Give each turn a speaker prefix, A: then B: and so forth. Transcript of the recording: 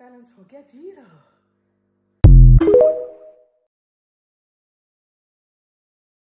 A: balance for get you though.